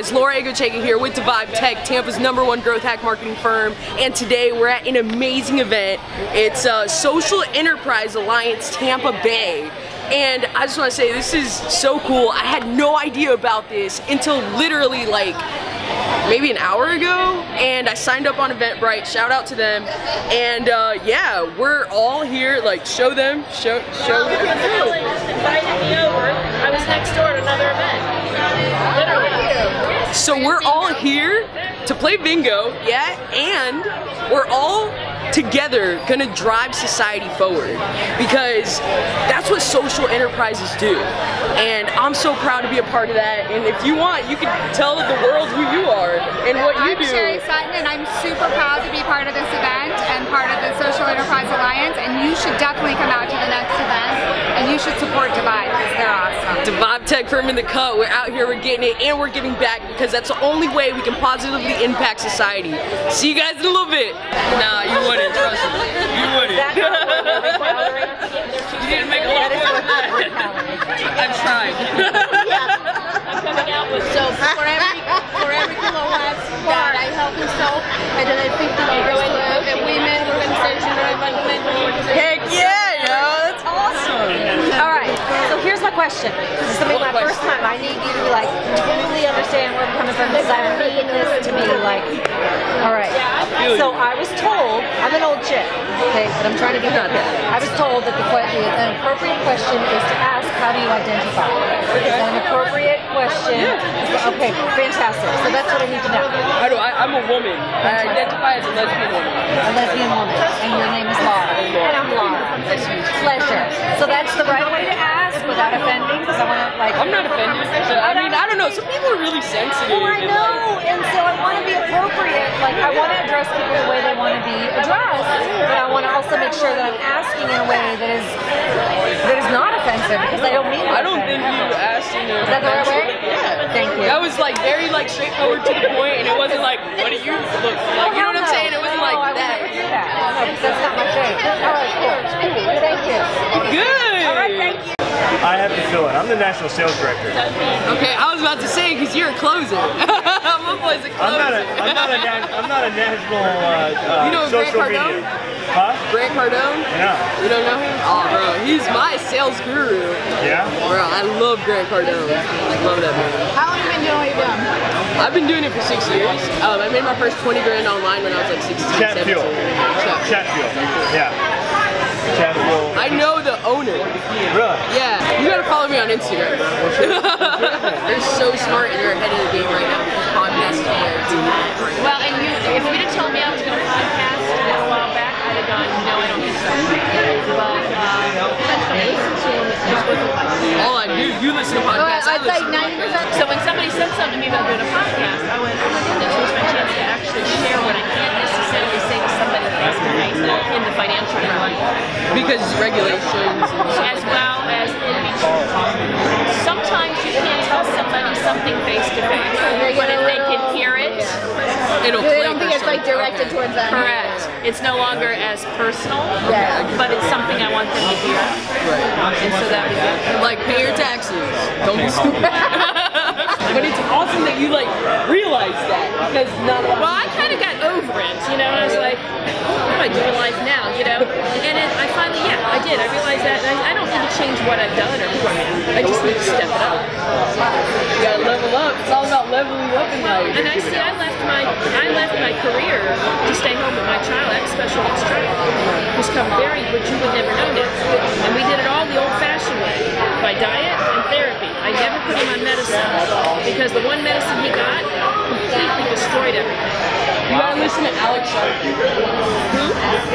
Guys? Laura Egocheaga here with Divibe Tech, Tampa's number one growth hack marketing firm. And today we're at an amazing event. It's uh, Social Enterprise Alliance Tampa Bay. And I just want to say this is so cool. I had no idea about this until literally like maybe an hour ago and I signed up on Eventbrite shout out to them and uh, yeah we're all here like show them show show them I was next door at another event so we're all here to play bingo. Yeah and we're all together gonna drive society forward because that's what social enterprises do. And I'm so proud to be a part of that. And if you want you can tell the world who you are and what you I'm do. I'm Sherry Sutton and I'm super proud to be part of this event and part of the Social Enterprise Alliance. And you should definitely come out to the next event and you should support Divibe because they're awesome. Divibe Tech Firm in the cut, we're out here, we're getting it and we're giving back because that's the only way we can positively impact society. See you guys in a little bit. Nah, you wouldn't, trust me. You wouldn't. you didn't make a lot more than that. I'm trying. I'm coming out with so for every for every kilowatt that I help install, I donate 50 euros to a women organization or environmental organization. Heck yeah, yo, that's awesome. All right, so here's my question. This is gonna be my first time. I need you to like totally understand where I'm coming from because I need this to be like, all right. So I was told, I'm an old chick, okay, but I'm trying to get not that. I was told that the question, an appropriate question is to ask, how do you identify? Is an appropriate question? Yeah. Okay, fantastic. So that's what I need to know. How do I? I'm a woman. I identify as a lesbian woman. A lesbian woman, and your name is Laura. And I'm Laura. Pleasure. So that's the right way to ask without offending, because I want to like. I'm not offended. I mean, I don't know. Some people are really sensitive. Oh, I know, and so I want to be appropriate. Like I want to address people the way they want to be addressed, but I want to also make sure that I'm asking in a way that is that is not offensive because I don't mean. I don't think you asked in a. Is that the right way? Yeah. Thank you. That was like very like straightforward to the point, and it wasn't like, what do you look like? Oh, you know what I'm saying? It wasn't like no, I that. never do that. No, because that's not my thing. All right, cool. Thank you. Good. All right, thank you. I have to fill it. I'm the national sales director. Okay, I was about to say because you're a closer. My boy's a closer. I'm not a, I'm not a, I'm not a national uh, uh, You know Grant social Cardone? media. Huh? Grant Cardone? No. You don't know him? Oh, bro, he's my sales guru. Yeah. Bro, I love Grant Cardone. I love that man. How long have you been doing what you're doing? I've been doing it for six years. Um, I made my first 20 grand online when I was like 16, Chat 17. fuel. Chat. Chat fuel. Yeah. Chatfuel. I know the owner. Really? Yeah, you gotta follow me on Instagram. They're so smart and they're ahead of the game right now because podcasts are that well and you if you'd have told me I was going to podcast a while back I'd have gone no I don't think so but uh, just wasn't All I do, you listen to podcasts, I I'd say listen. 90%. So when somebody said something to me about doing a podcast, I went, oh my goodness, here's my chance to actually share what I can't necessarily say to somebody face to face in the financial world, Because regulations as well as in between. Sometimes you can't tell somebody something face to face, but if they can hear it, it'll They click don't think it's like directed Okay. towards them. correct. It's no longer as personal, Yeah. but it's something I want them to hear, Right. and so that was it. Like pay your taxes. Don't be stupid. but it's awesome that you like realize that because not a. Well, I kind of got over it, you know. I was like, what do I do in life now, you know? And it, I finally, yeah, I did. I realized that I, I don't need to change what I've done or who I am. I just need to step it up. You gotta level up. It's all about leveling up in life. And I see, I left my, I left my career to stay home with my child. I have special needs child who's come very, which you would never know this. And we did it all the old-fashioned way, by diet and therapy. I never put him on medicine because the one medicine he got completely destroyed everything. You gotta listen to Alex Charfen. Who?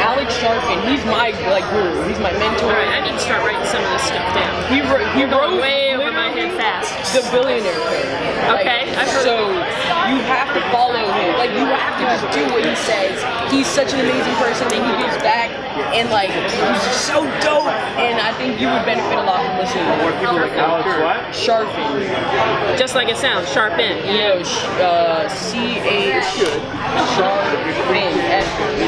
Alex Charfen. He's my like guru. He's my mentor. All right, I need to start writing some of this stuff down. He wrote. He wrote way over my head fast. the billionaire code. Like, Okay, I've heard so you have to follow him. Like you have to just do what he says. He's such an amazing person and he gives back and like he's just so dope. And I think you would benefit a lot from listening to more people like Alex what? Charfen. Just like it sounds, sharp end. You know, sh- uh, C A Sharpton.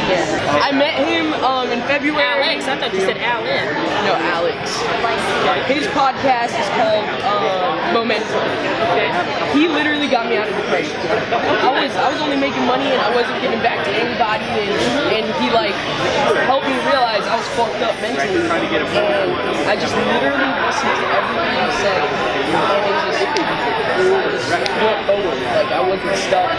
S I met him um, in February. Alex, I thought you said Alan. No, Alex. His podcast is called um, Momentum. He literally got me out of depression. I was I was only making money and I wasn't giving back to anybody, and, and he like helped me realize I was fucked up mentally. And I just literally listened to everything he said, and it just, it just went forward. Like I wasn't stuck.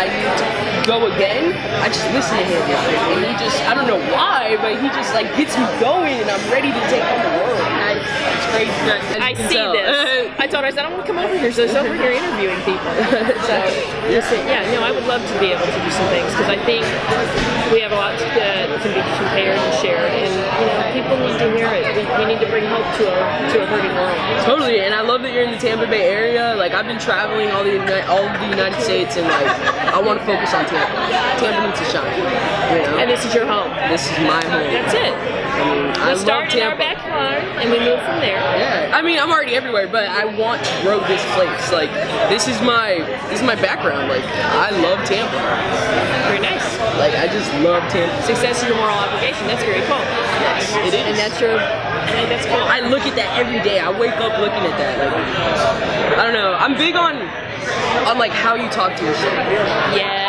I to go again, I just listen to him, and he just I don't know why, but he just like gets me going, and I'm ready to take on the world. It's crazy. as you I see tell. this. Uh, I told her, I said, I want to come over here, so was over here interviewing people. So, yeah, no, I would love to be able to do some things because I think we have a lot that uh, can be compared and shared, and you know, people need to hear it. We, we need to bring hope to a to a hurting world. Totally, and I love that you're in the Tampa Bay area. Like I've been traveling all the all the United States, and like I want to focus on Tampa. Tampa needs to shine. You know? And this is your home. this is my home. That's it. I I We love start in our backyard and we move from there. Yeah, I mean I'm already everywhere, but I want to grow this place. Like this is my this is my background. Like I love Tampa. Very nice. Like I just love Tampa. Success is your moral obligation. That's very cool. Yes, it is. And that's your. and that's cool. I look at that every day. I wake up looking at that. Like I don't know. I'm big on on like how you talk to yourself. Yes.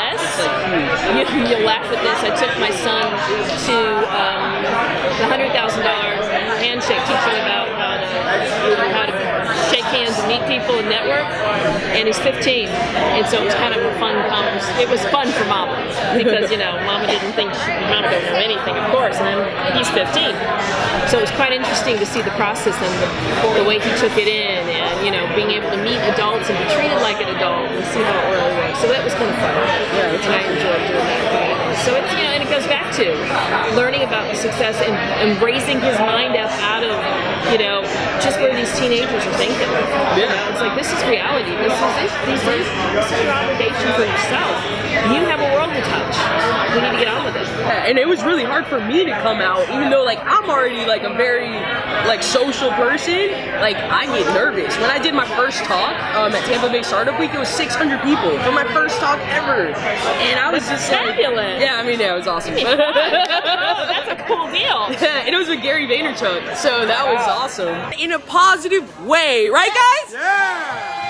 Like huge. You, you'll laugh at this. I took my son to um, the hundred thousand dollar handshake, teaching about how to how to shake hands and meet people and network. And he's 15, and so it was kind of a fun conversation. It was fun for Mama because you know Mama didn't think she, Mama don't know anything, of course, and he's 15. So it was quite interesting to see the process and the, the way he took it in, you know being able to meet adults and be treated like an adult and see how it really works. So that was kind of fun. Yeah, it's and I enjoyed doing that. So it's you know, and it goes back to learning about the success and, and raising his mind up out of you know just where these teenagers are thinking. You know, it's like this is reality. This is this, this is this is your obligation for yourself. You have a world to touch. We need to get on with it. And it was really hard for me to come out, even though like I'm already like a very like social person. Like I get nervous when I did my first talk um, at Tampa Bay Startup Week. It was 600 people for my first talk ever, and I was just like, Fabulous. yeah, I mean, yeah, it was awesome. oh, that's a cool deal. Yeah, and it was with Gary Vaynerchuk, so that was awesome. In a positive way, right, guys?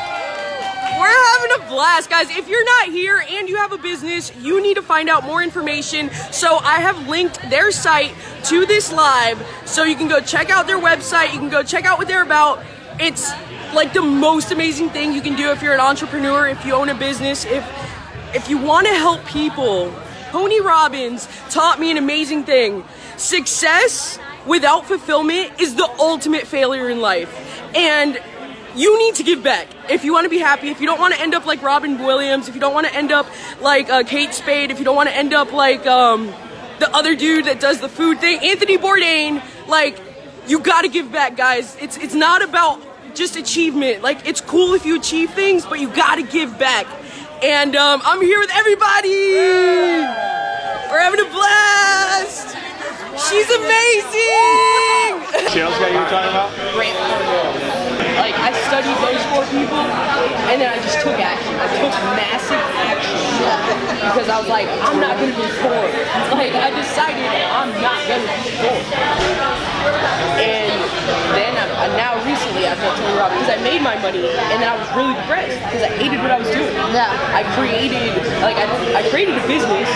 We're having a blast, guys. If you're not here and you have a business, you need to find out more information. So I have linked their site to this live, so you can go check out their website. You can go check out what they're about. It's like the most amazing thing you can do if you're an entrepreneur, if you own a business, if if you want to help people. Tony Robbins taught me an amazing thing. Success without fulfillment is the ultimate failure in life. And you need to give back. If you want to be happy if you don't want to end up like robin williams if you don't want to end up like uh, kate spade if you don't want to end up like um, the other dude that does the food thing anthony bourdain like you got to give back guys. It's it's not about just achievement. Like it's cool if you achieve things but you got to give back. And um, i'm here with everybody. We're having a blast. She's amazing. Sales guy you were talking about? Grant Cardone. Like I studied those four people, and then I just took action. I took massive action because I was like, I'm not gonna be poor. Like I decided I'm not gonna be poor. And then I, I, now recently I've met Tony Robbins because I made my money, and then I was really depressed because I hated what I was doing. Yeah. I created like I, I created a business,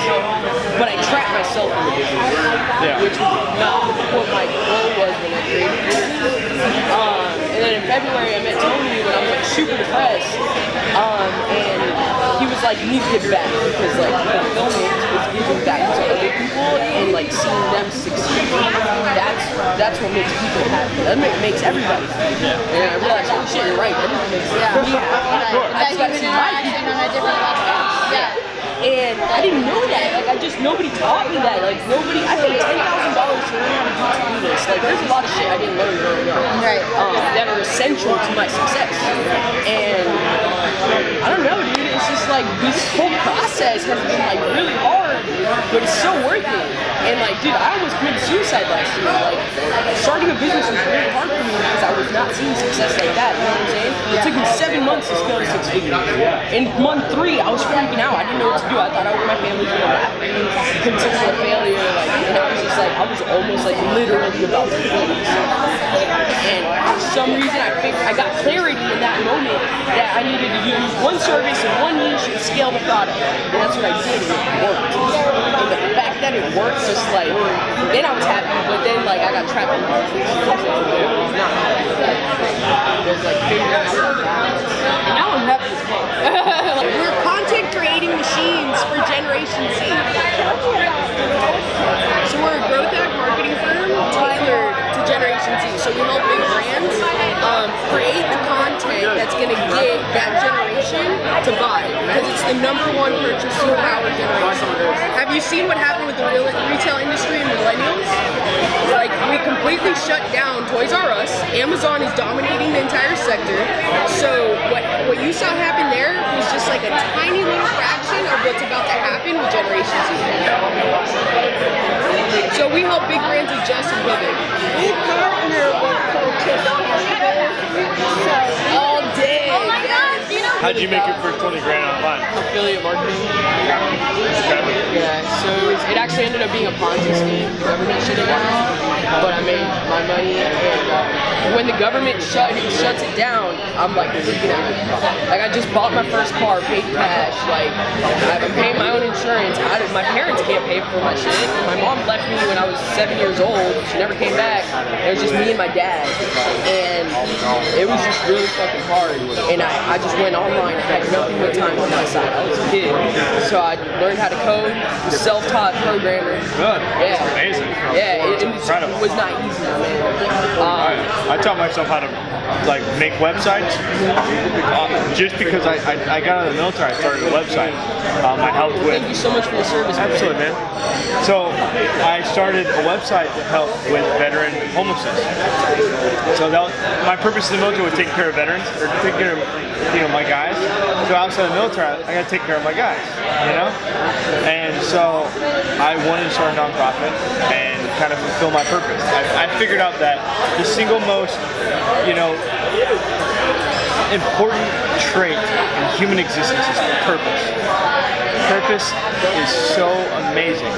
but I trapped myself in the business, Yeah. which was not what my goal was when I created it. Um, and then in February I met Tony when I was like super depressed, um, and he was like, "You need to get back because like fulfillment is giving back to other people and like seeing them succeed. That's that's what makes people happy. That ma- makes everybody happy. And I realized, holy shit, you're right. Everything makes me happy. That human interaction on a different level. Yeah. And I didn't know that. Like I just nobody taught me that. Like nobody. I paid ten thousand dollars to learn how to do to-do. Like there's a lot of shit I didn't learn growing up. Right. Um, that are essential to my success. And I don't know, dude. It's just like this whole process has been like really hard, but it's so worth it. And like, dude, I almost committed suicide last year. Like, starting a business was really hard for me because I was not seeing success like that. You know what I'm saying? It took me seven months to scale to six figures. In month three, I was freaking out. I didn't know what to do. I thought I, my family was gonna laugh at me, consider a failure. Like, and I was just like, I was almost like literally about to quit. And for some reason, I figured, I got clarity in that moment that I needed to use one service and one niche and scale the product. And that's what I did, and it worked. And the fact that it worked, just like, I was happy, but then like I got trapped in the not. Like figuring I'm happy as fuck. Like, We're content creating machines for Generation Z. So we're a growth hack marketing firm tailored to Generation Z. So we help big brands um, create the content that's going to get that generation to buy because it's the number one purchasing power generation. Have you seen what happened with the retail industry and millennials? Like we completely shut down Toys R Us. Amazon is dominating the entire sector. So what what you saw happen there was just like a tiny little fraction of what's about to happen with Generation Z. So we help big brands adjust and pivot. We partner with coaches. All day. Oh my gosh, you know. How'd you make your first 20 grand online? affiliate marketing? Yeah, so it actually ended up being a Ponzi scheme. The government shut it down, but I made my money. And uh, when the government shut it shuts it down, I'm like freaking out. Like I just bought my first car, paid cash. Like I'm paying my own insurance. I, my parents can't pay for my shit. My mom left me when I was seven years old. She never came back. It was just me and my dad, and it was just really fucking hard. And I, I just went online. I had nothing but time on my side. I was a kid, so I learned how to code. Self-taught programmer. Good. Yeah. That's amazing. Yeah, it, it was, Incredible. it was not easy, man. Um, I, I taught myself how to like make websites uh, just because I, I, I got out of the military. I started a website. Um, I helped with thank you so much for the service. man. Absolutely, man. So I started a website to help with veteran homelessness. So that was, my purpose in the military was taking care of veterans or taking care of you know my guys. So outside the military, I got to take care of my guys, you know. And so I wanted to start a nonprofit and kind of fulfill my purpose. I, I figured out that the single most, you know, important trait in human existence is purpose. Purpose is so amazing.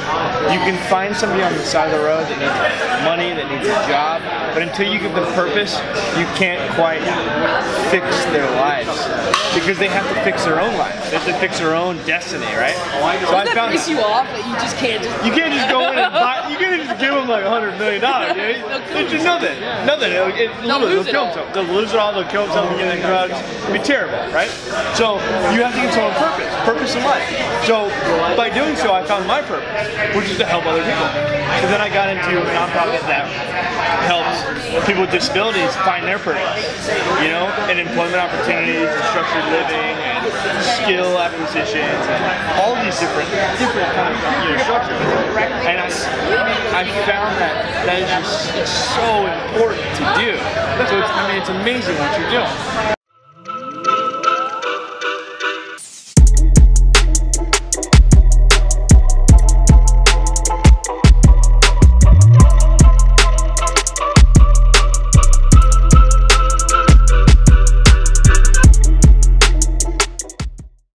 You can find somebody on the side of the road that needs money, that needs a job, but until you give them purpose, you can't quite fix their lives because they have to fix their own lives. They have to fix their own destiny, right? So I Doesn't that found piss you off that you just can't just you can't just go in and buy. You can't just give them like a hundred million dollars. You? It's just nothing. Nothing. It'll, it, They'll lose it kill all. themselves. They'll lose it all. They'll kill themselves. They'll get drugs. It'll be terrible, right? So you have to give someone purpose. Purpose in life. So by doing so, I found my purpose, which is to help other people. So then I got into a nonprofit that helps people with disabilities find their purpose. You know, and employment opportunities, and structured living, and skill acquisitions, and all these different different kind of you know structures. And I, I found that that is just it's so important to do. So it's, I mean, it's amazing what you're doing.